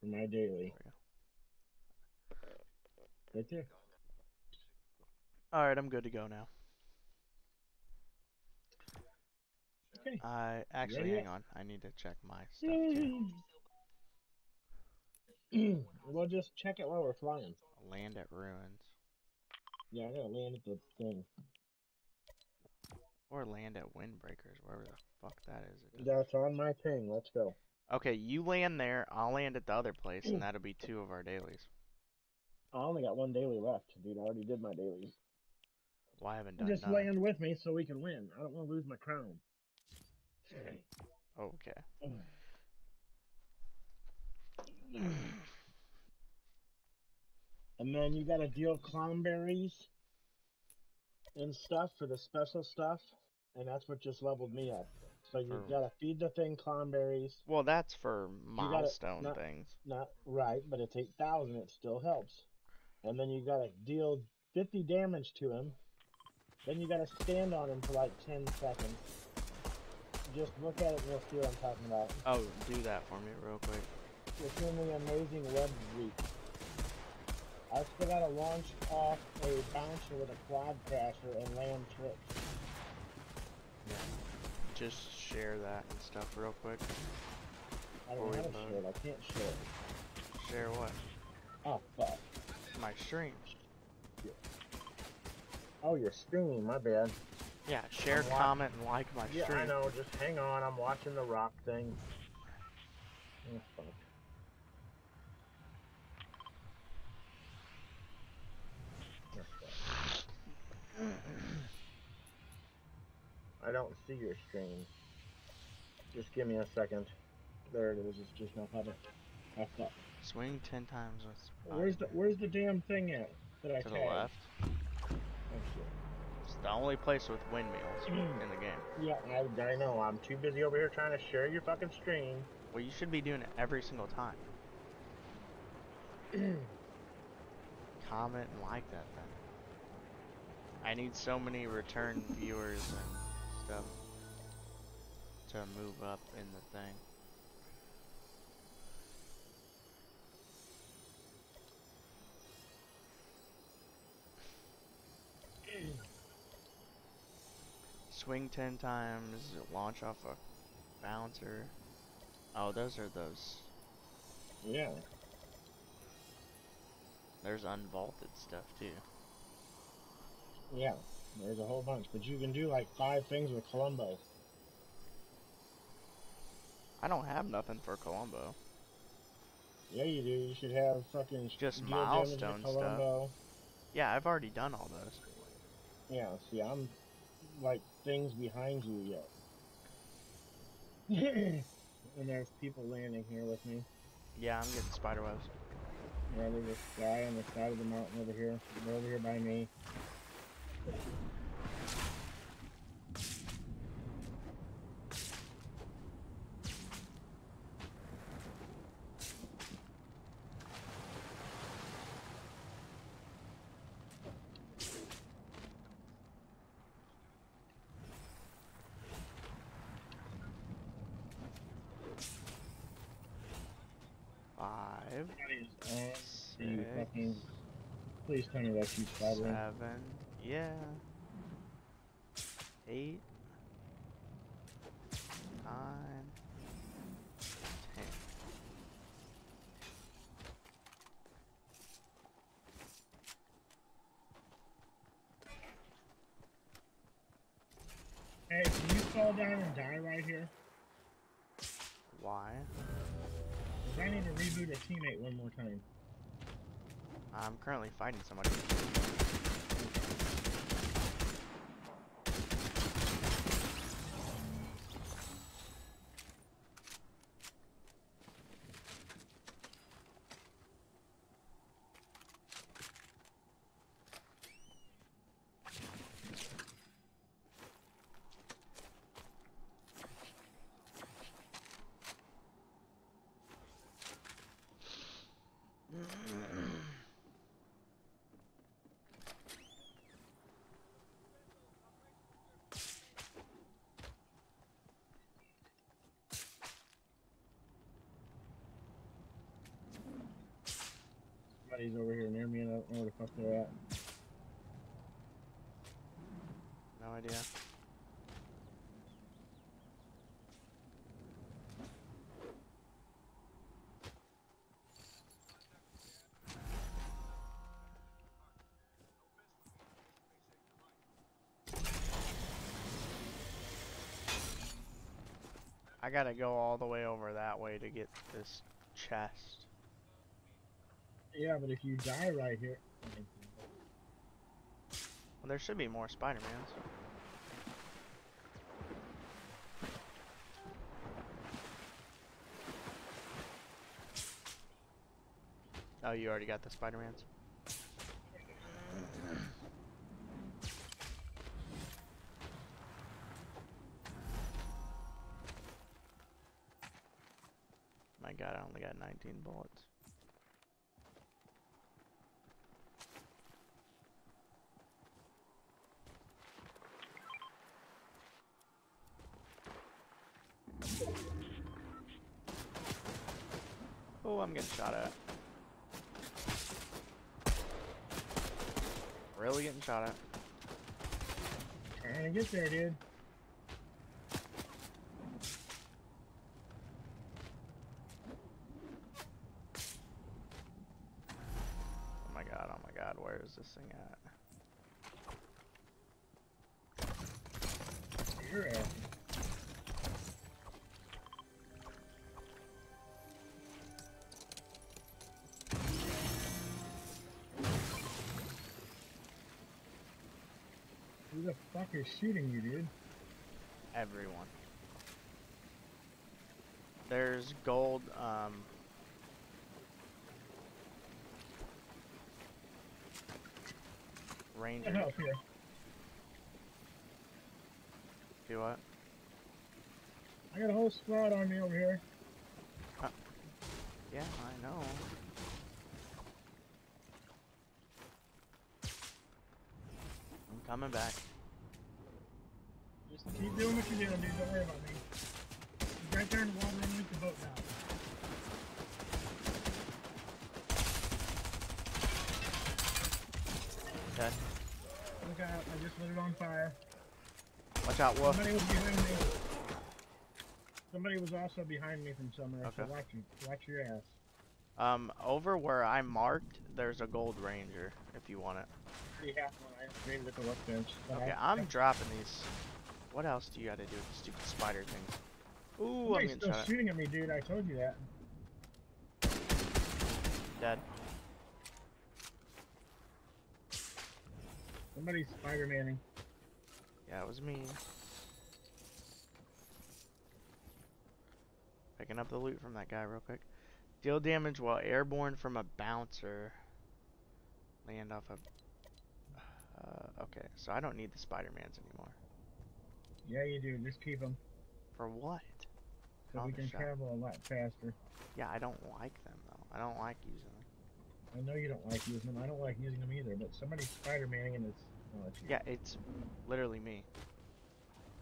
for my daily. Right there. Alright, I'm good to go now. Okay. I actually hang on. I need to check my stuff too. we'll just check it while we're flying. Land at ruins. Yeah, I gotta land at the thing. Or land at windbreakers, wherever the fuck that is. That's on my thing. Let's go. Okay, you land there, I'll land at the other place, and mm. that'll be two of our dailies. I only got one daily left, dude. I already did my dailies. Well, I haven't done Just none. land with me so we can win. I don't want to lose my crown. Okay. And then you gotta deal Klomberries and stuff for the special stuff, and that's what just leveled me up. So you For- gotta feed the thing Klomberries. Well, that's for gotta- milestone not- things. Not right, but it's eight thousand. It still helps. And then you gotta deal fifty damage to him. Then you gotta stand on him for like ten seconds. Just look at it and you'll see what I'm talking about. Oh, do that for me real quick. It's in the amazing web week. I still gotta launch off a bouncer with a quad crasher and land tricks. Just share that and stuff real quick. I don't know how to share it. I can't share it. Share what? Oh fuck. My stream. Oh, your stream. My bad. Yeah, share, I'm comment, and like my Yeah, stream. I know. Just hang on. I'm watching the rock thing. Oh, fuck. Oh, fuck. I don't see your stream. Just give me a second. There it is. It's just not public. Oh, fuck. Swing ten times with Where's the Where's the damn thing at that I to the left. It's the only place with windmills in the game. Yeah, I, I know. I'm too busy over here trying to share your fucking stream. Well, you should be doing it every single time. Comment and like that then. I need so many return viewers and stuff to move up in the thing. Swing 10 times, launch off a bouncer. Oh, those are those. Yeah. There's unvaulted stuff too. Yeah, there's a whole bunch, but you can do like five things with Klombo. I don't have nothing for Klombo. Yeah, you do. You should have fucking Just milestone stuff. Yeah, I've already done all those. Yeah, see, I'm like things behind you yet. and there's people landing here with me. Yeah, I'm getting spider webs. Yeah, there's this guy on the side of the mountain over here. They're over here by me. Five, six, please tell me that you seven, yeah. Eight, nine, ten. Hey, can you fall down and die right here? Why? I need to reboot a teammate one more time. I'm currently fighting somebody. Somebody's over here near me and I don't know where the fuck they're at. No idea. I gotta go all the way over that way to get this chest. Yeah, but if you die right here. Well, there should be more Spider-Mans. Oh, you already got the Spider-Mans? My god, I only got 19 bullets. Oh, I'm getting shot at. Really getting shot at. Trying to get there, dude. Oh my god, oh my god, where is this thing at? You're the fuck is shooting you, dude? Everyone. There's gold, um... Ranger. help here. Do what? I got a whole squad on me over here. Yeah, I know. I'm coming back. Keep doing what you're doing, dude. Don't worry about me. He's right there in the water underneath the boat now. Okay. Look out, I just lit it on fire. Watch out, Wolf. Somebody was behind me. Somebody was also behind me from somewhere, so Okay. watch, you, watch your ass. Um, over where I marked, there's a gold ranger, if you want it. One. I upgraded at the workbench. but Okay, I- I'm dropping these. What else do you gotta do with the stupid spider things? Ooh, I'm Somebody's getting still shooting at me, dude. I told you that. Dead. Somebody's Spider-Manning. Yeah, it was me. Picking up the loot from that guy real quick. Deal damage while airborne from a bouncer. Land off a... Uh, okay, so I don't need the Spider-Mans anymore. Yeah, you do. Just keep them, For what? so we can shot. travel a lot faster. Yeah, I don't like them though. I don't like using them. I know you don't like using them. I don't like using them either. But somebody's Spider-Manning and it's. Oh. Yeah, it's literally me.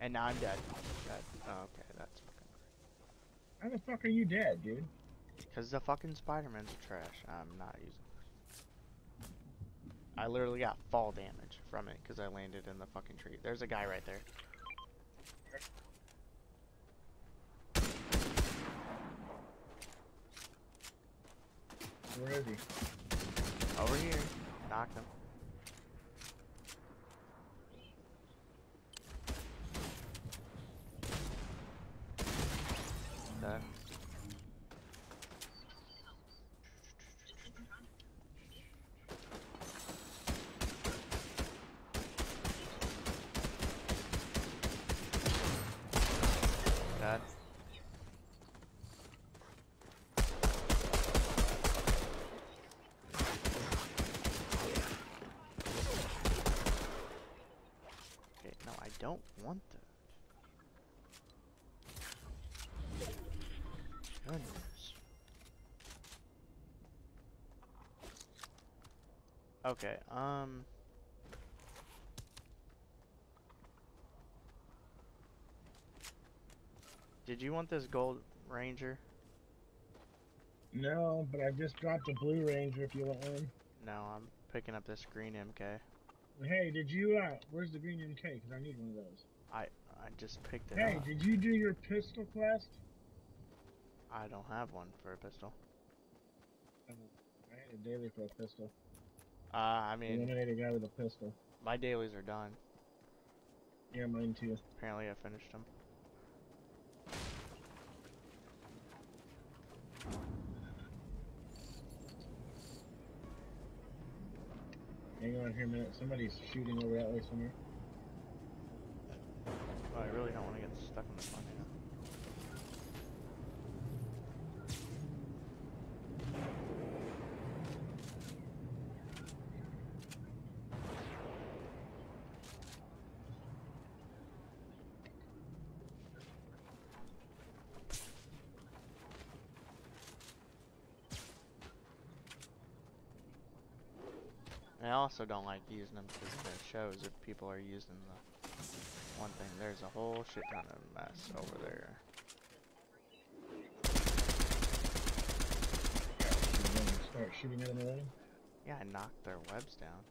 And now I'm dead. Dead. Oh, okay, that's fucking... Great. How the fuck are you dead, dude? Because the fucking Spider-Mans trash. I'm not using this. I literally got fall damage from it because I landed in the fucking tree. There's a guy right there. Where is he? Over here. Knocked him. Dead. Dead. Okay, no, I don't want that. Goodness. Okay, um... Did you want this gold ranger? No, but I just dropped a Blue Ranger if you want one. No, I'm picking up this green MK. Hey, did you, uh, where's the green MK? Because I need one of those. I I just picked it up. Hey, up. did you do your pistol quest? I don't have one for a pistol. I had a daily for a pistol. Uh, I mean, Eliminate a guy with a pistol. my dailies are done. Yeah, mine too. Apparently, I finished them. Hang on here a minute. Somebody's shooting over that way somewhere. But I really don't want to get stuck in the front here. I also don't like using them because it shows if people are using the one thing. There's a whole shit ton of mess over there. Start shooting at them already? Yeah, I knocked their webs down.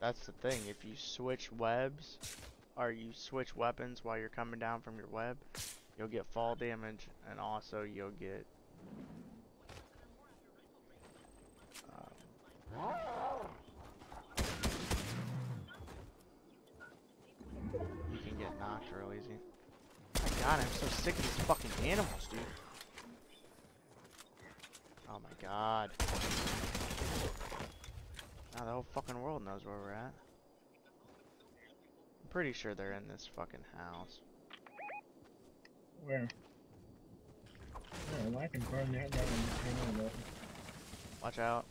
That's the thing, if you switch webs, or you switch weapons while you're coming down from your web, you'll get fall damage, and also you'll get... Um, you can get knocked real easy. My god, I'm so sick of these fucking animals, dude. Oh my god. Now the whole fucking world knows where we're at. I'm pretty sure they're in this fucking house. Where? Oh, well, I can burn that down and just hang on. Watch out.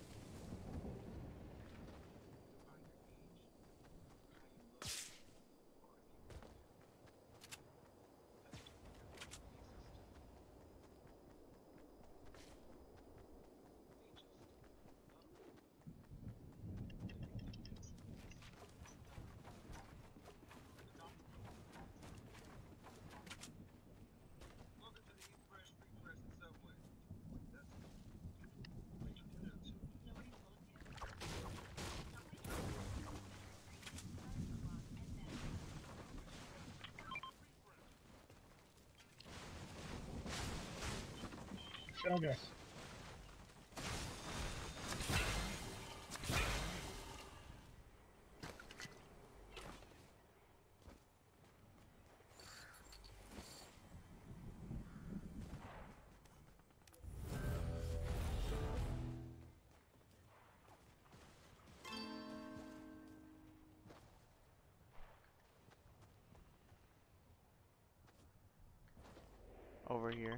Over here.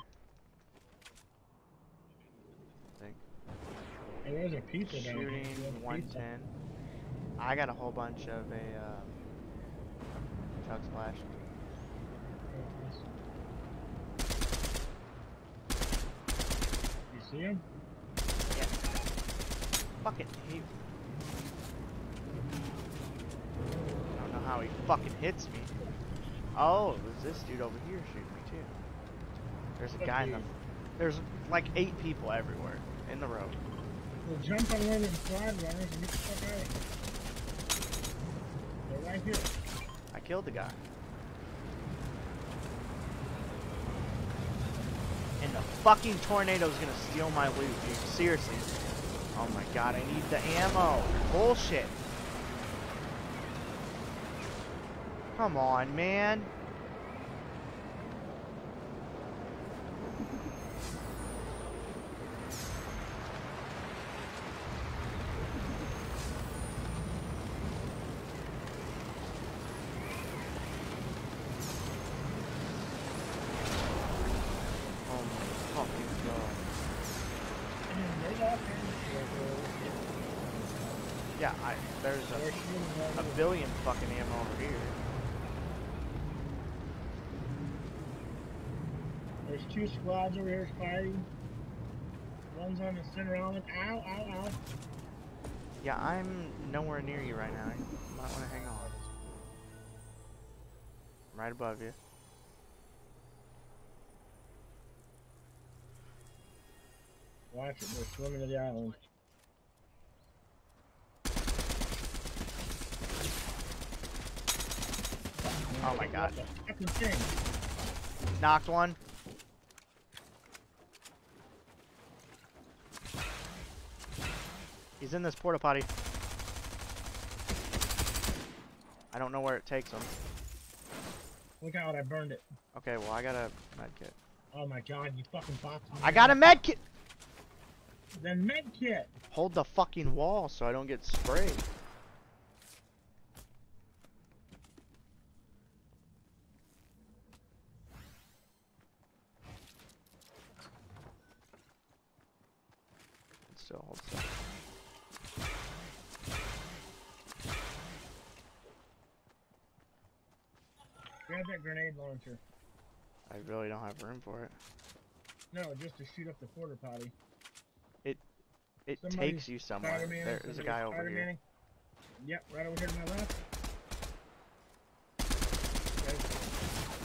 Hey, there's a pizza down here. Shooting have 110. I got a whole bunch of a um, chug splash. You see him? Yeah. Fucking hate. I don't know how he fucking hits me. Oh, it was this dude over here shooting me too. There's a guy in the. There's like eight people everywhere in the road. Well, jump on one of them squad runners and get the fuck out of here. They're right here. I killed the guy. And the fucking tornado's gonna steal my loot, dude. Seriously. Oh my god, I need the ammo. Bullshit. Come on, man. There's a, a billion fucking ammo over here. There's two squads over here fighting. One's on the center island. Ow, ow, ow. Yeah, I'm nowhere near you right now. You might want to hang on. I'm right above you. Watch it, We're swimming to the island. Oh my god. Knocked one. He's in this porta potty. I don't know where it takes him. Look out, I burned it. Okay, well I got a med kit. Oh my god, you fucking box. I got a med kit! Then med kit. Hold the fucking wall so I don't get sprayed. It still holds up. That grenade launcher. I really don't have room for it. No, just to shoot up the porta potty. It Somebody takes you somewhere. There- There's a guy over here. Yep, right over here to my left.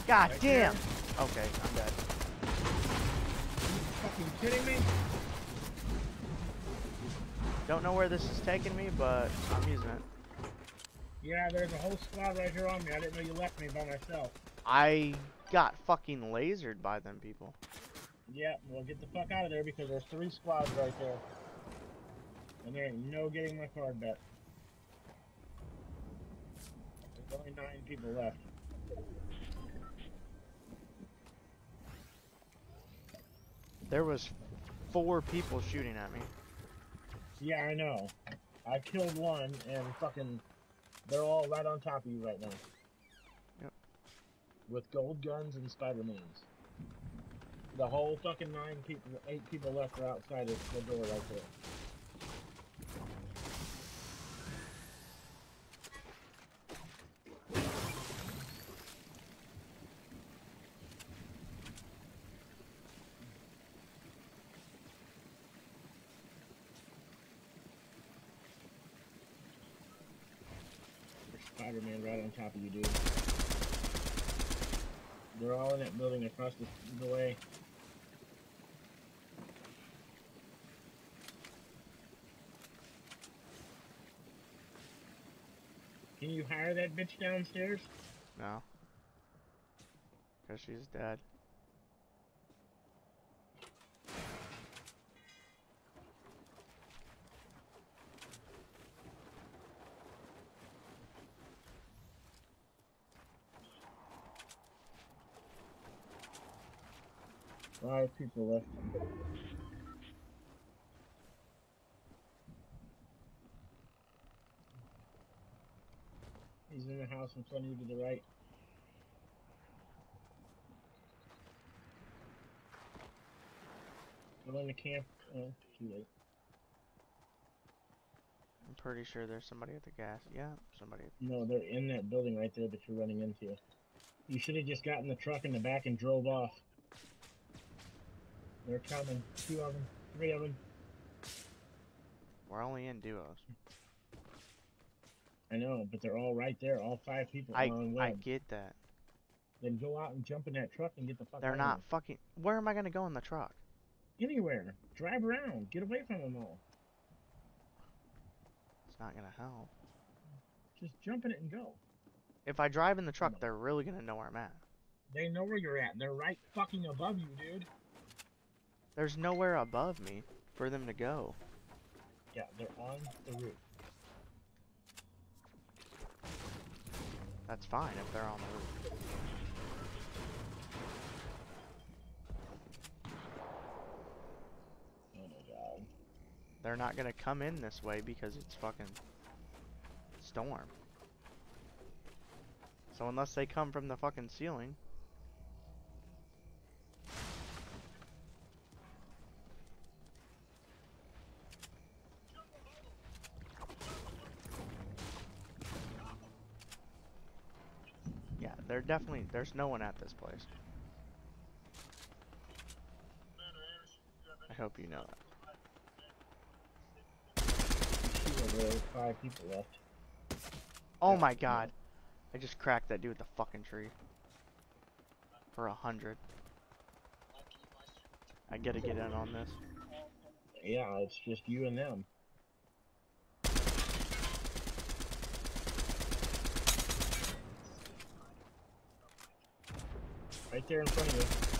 God Right damn! there. Okay, I'm dead. You fucking kidding me? Don't know where this is taking me, but I'm using it. Yeah, there's a whole squad right here on me. I didn't know you left me by myself. I got fucking lasered by them people. Yeah, well get the fuck out of there because there's three squads right there. And there ain't no getting my card back. There's only nine people left. There was four people shooting at me. Yeah, I know. I killed one and fucking they're all right on top of you right now. Yep. With gold guns and Spider-Mans. The whole fucking nine people, eight people left are outside of the door right there. There's Spider-Man right on top of you, dude. They're all in that building across the, the way. Can you hire that bitch downstairs? No. Because she's dead. Five people left. He's in the house in front of you to the right. Go in the camp. Oh, too late. I'm pretty sure there's somebody at the gas. Yeah, somebody. No, they're in that building right there that you're running into. You should have just gotten the truck in the back and drove off. They're coming. Two of them. Three of them. We're only in duos. I know, but they're all right there. All five people I I get that. Then go out and jump in that truck and get the fuck They're not fucking. Where am I gonna go in the truck? Anywhere. Drive around. Get away from them all. It's not gonna help. Just jump in it and go. If I drive in the truck, they're really gonna know where I'm at. They know where you're at. They're right fucking above you, dude. There's nowhere above me for them to go. Yeah, they're on the roof. That's fine if they're on the roof. Oh my god. They're not gonna come in this way because it's fucking storm. So unless they come from the fucking ceiling. They're definitely there's no one at this place. I hope you know that. Five people left. Oh my god. I just cracked that dude with the fucking tree. For a hundred. I gotta get in on this. Yeah, it's just you and them. Right there in front of you.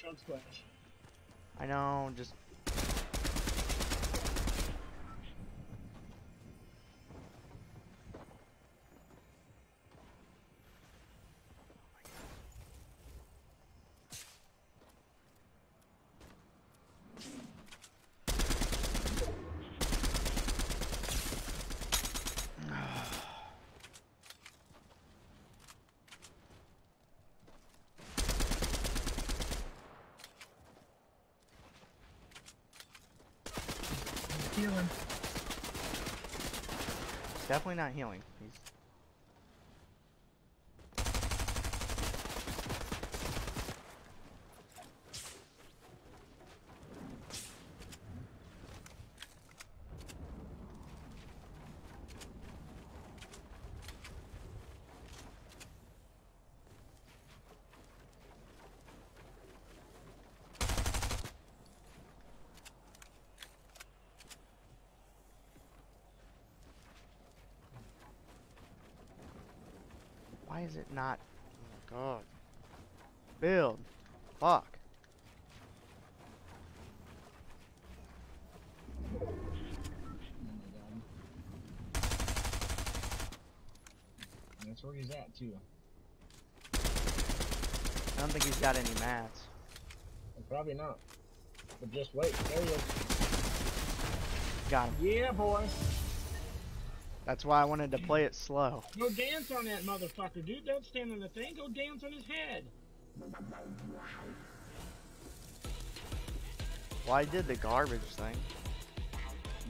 Chug splash. I know, just Healing. He's definitely not healing. He's Why is it not? Oh my god. Build. Fuck. That's where he's at too. I don't think he's got any mats. Probably not. But just wait. There he is. Got him. Yeah, boy. That's why I wanted to play it slow. Go dance on that motherfucker, dude. Don't stand on the thing. Go dance on his head. Well, I did the garbage thing.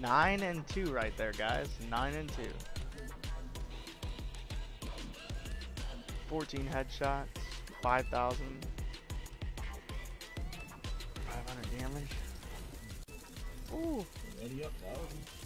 Nine and two right there, guys. Nine and two. 14 headshots. 5,000. 500 damage. Ooh. Ready up, dog.